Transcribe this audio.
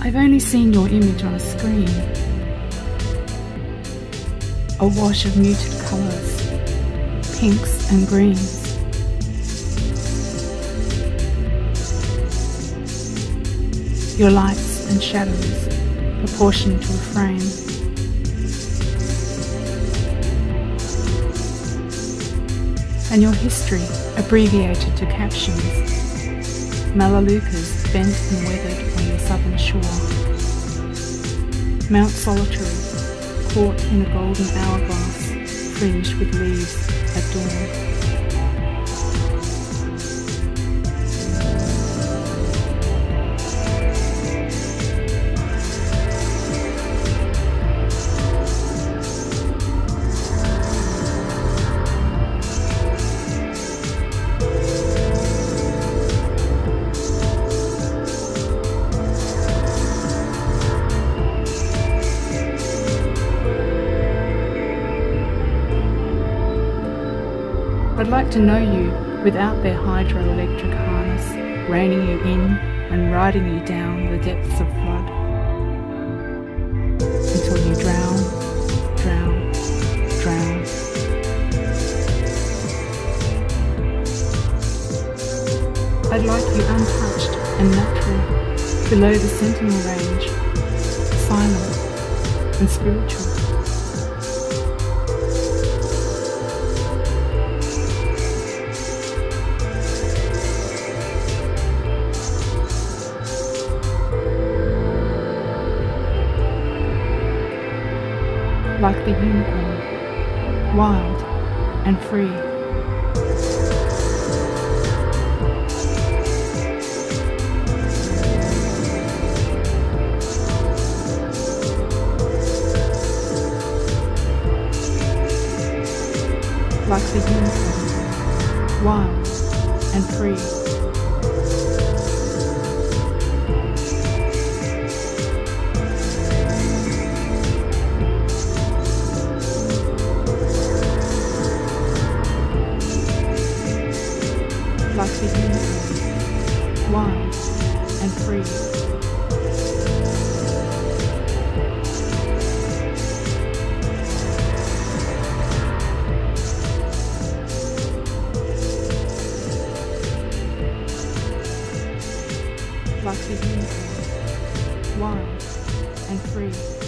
I've only seen your image on a screen. A wash of muted colours, pinks and greens. Your lights and shadows proportioned to a frame. And your history abbreviated to captions. Melaleucas bent and weathered on the southern shore. Mount Solitary, caught in a golden hourglass, fringed with leaves at dawn. I'd like to know you without their hydroelectric harness, reining you in and riding you down the depths of flood. Until you drown, drown, drown. I'd like you untouched and natural, below the sentinel range, silent and spiritual. Like the unicorn, wild and free. Like the unicorn, wild and free. The unicorn, wild and free. The unicorn, wild and free.